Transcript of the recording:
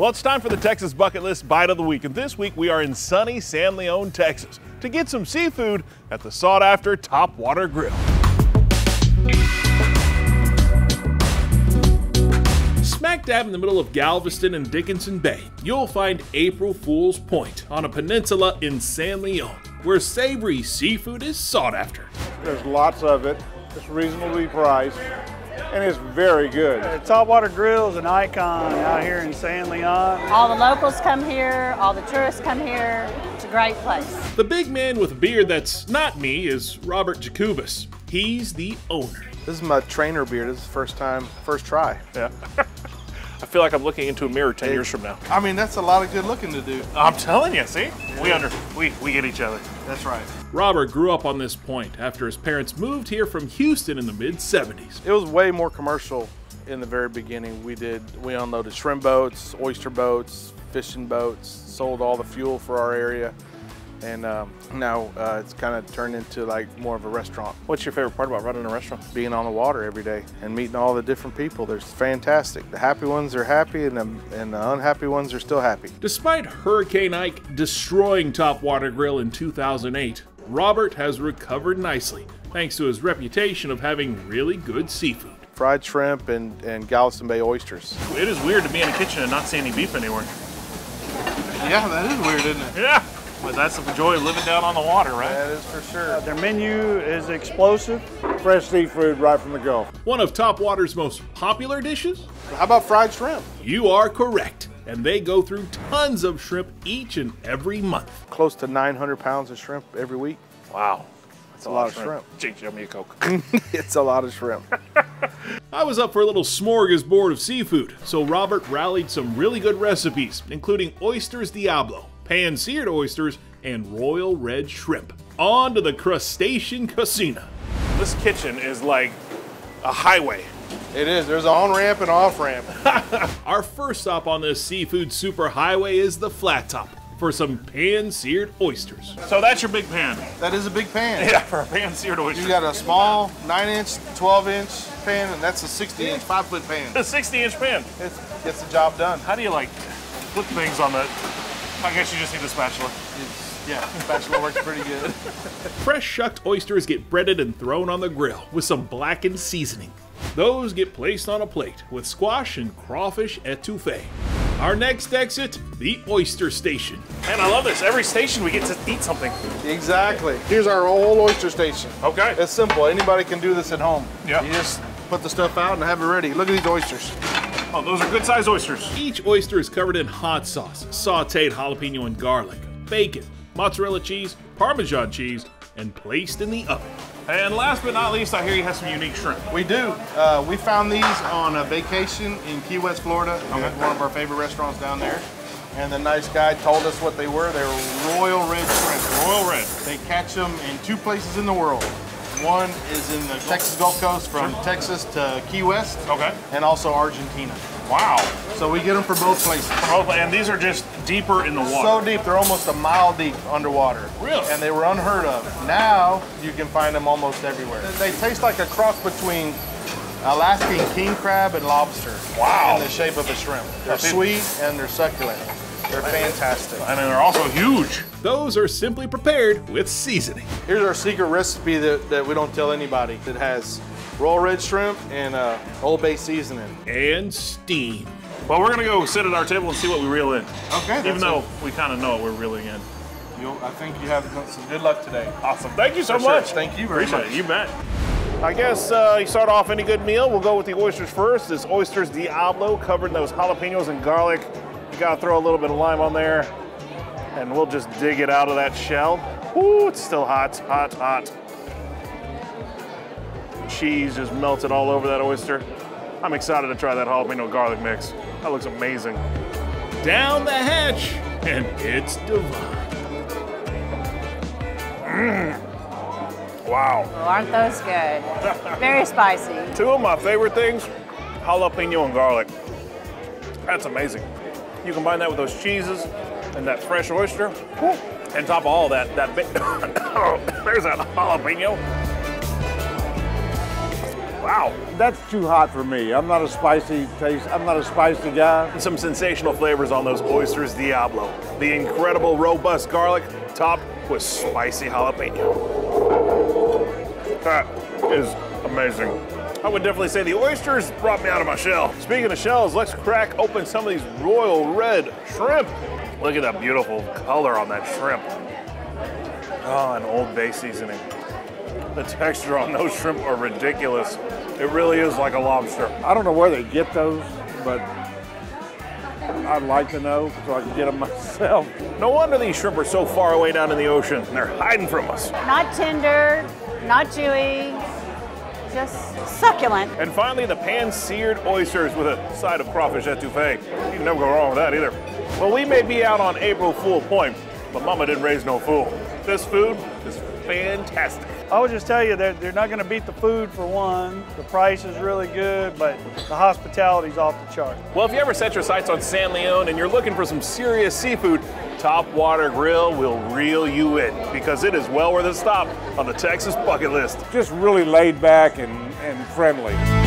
Well, it's time for the Texas Bucket List Bite of the Week, and this week we are in sunny San Leon, Texas, to get some seafood at the sought-after Topwater Grill. Smack dab in the middle of Galveston and Dickinson Bay, you'll find April Fool's Point on a peninsula in San Leon, where savory seafood is sought after. There's lots of it. It's reasonably priced and it's very good. Uh, Topwater Grill is an icon out here in San Leon. All the locals come here, all the tourists come here. It's a great place. The big man with a beard that's not me is Robert Jacobus. He's the owner. This is my trainer beard. This is the first time, first try. Yeah. I feel like I'm looking into a mirror 10 years from now. I mean, that's a lot of good looking to do. I'm telling you, see? We under we we get each other. That's right. Robert grew up on this point after his parents moved here from Houston in the mid 70s. It was way more commercial in the very beginning. We did we unloaded shrimp boats, oyster boats, fishing boats, sold all the fuel for our area and um, now uh, it's kind of turned into like more of a restaurant. What's your favorite part about running a restaurant? Being on the water every day and meeting all the different people. There's fantastic. The happy ones are happy, and the, and the unhappy ones are still happy. Despite Hurricane Ike destroying Topwater Grill in 2008, Robert has recovered nicely thanks to his reputation of having really good seafood. Fried shrimp and, and Galveston Bay oysters. It is weird to be in a kitchen and not see any beef anywhere. Yeah, that is weird, isn't it? Yeah. But that's the joy of living down on the water, right? That is for sure. Uh, their menu is explosive. Fresh seafood right from the Gulf. One of Topwater's most popular dishes? How about fried shrimp? You are correct. And they go through tons of shrimp each and every month. Close to 900 pounds of shrimp every week. Wow. That's a, a lot, of shrimp. shrimp. Jake, me a Coke. it's a lot of shrimp. I was up for a little smorgasbord of seafood, so Robert rallied some really good recipes, including oysters Diablo, pan-seared oysters, and royal red shrimp. On to the crustacean casino. This kitchen is like a highway. It is. There's an on-ramp and off-ramp. Our first stop on this seafood superhighway is the Flat Top for some pan-seared oysters. So that's your big pan? That is a big pan. Yeah, for a pan-seared oyster. You got a small 9-inch, 12-inch pan, and that's a 60-inch, 5-foot pan. A 60-inch pan. It gets the job done. How do you like flip things on the I guess you just need a spatula. It's, yeah, spatula works pretty good. Fresh shucked oysters get breaded and thrown on the grill with some blackened seasoning. Those get placed on a plate with squash and crawfish etouffee. Our next exit, the oyster station. Man, I love this. Every station we get to eat something. Exactly. Here's our whole oyster station. Okay. It's simple. Anybody can do this at home. Yeah. You just put the stuff out and have it ready. Look at these oysters. Oh, those are good sized oysters. Each oyster is covered in hot sauce, sauteed jalapeno and garlic, bacon, mozzarella cheese, Parmesan cheese, and placed in the oven. And last but not least, I hear you have some unique shrimp. We do. Uh, we found these on a vacation in Key West, Florida. Okay. One of our favorite restaurants down there. And the nice guy told us what they were. They were royal red shrimp. Royal red. They catch them in two places in the world. One is in the Texas Gulf Coast from Texas to Key West. Okay. And also Argentina. Wow. So we get them for both places. Both, and these are just deeper in the water. So deep, they're almost a mile deep underwater. Really? And they were unheard of. Now you can find them almost everywhere. They taste like a cross between Alaskan king crab and lobster. Wow. In the shape of a shrimp. They're sweet and they're succulent. They're fantastic. And they're also huge. Those are simply prepared with seasoning. Here's our secret recipe that, that we don't tell anybody. It has royal red shrimp and uh, Old Bay seasoning. And steam. Well, we're gonna go sit at our table and see what we reel in. Okay. Even though we kind of know what we're reeling in. You'll, I think you have some good luck today. Awesome. Thank you so For much. Sure. Thank you very Appreciate much. It. You bet. I guess uh, you start off any good meal. We'll go with the oysters first. This oysters Diablo covered in those jalapenos and garlic. You gotta throw a little bit of lime on there, and we'll just dig it out of that shell. Ooh, it's still hot, hot, hot. Cheese just melted all over that oyster. I'm excited to try that jalapeno garlic mix. That looks amazing. Down the hatch, and it's divine. Mmm. Wow. Well, aren't those good? Very spicy. Two of my favorite things, jalapeno and garlic. That's amazing. You combine that with those cheeses and that fresh oyster, and top of all that, that there's that jalapeno. Wow. That's too hot for me. I'm not a spicy taste. I'm not a spicy guy. Some sensational flavors on those oysters Diablo. The incredible robust garlic topped with spicy jalapeno. That is amazing. I would definitely say the oysters brought me out of my shell. Speaking of shells, let's crack open some of these royal red shrimp. Look at that beautiful color on that shrimp. Oh, an Old Bay seasoning. The texture on those shrimp are ridiculous. It really is like a lobster. I don't know where they get those, but I'd like to know so I can get them myself. No wonder these shrimp are so far away down in the ocean. They're hiding from us. Not tender, not chewy, just succulent. And finally, the pan-seared oysters with a side of crawfish etouffee. You can never go wrong with that either. Well, we may be out on April Fool Point, but Mama didn't raise no fool. This food is fantastic. I would just tell you that they're not going to beat the food for one. The price is really good, but the hospitality's off the chart. Well, if you ever set your sights on San Leon and you're looking for some serious seafood, Topwater Grill will reel you in because it is well worth a stop on the Texas bucket list. Just really laid back and, and friendly.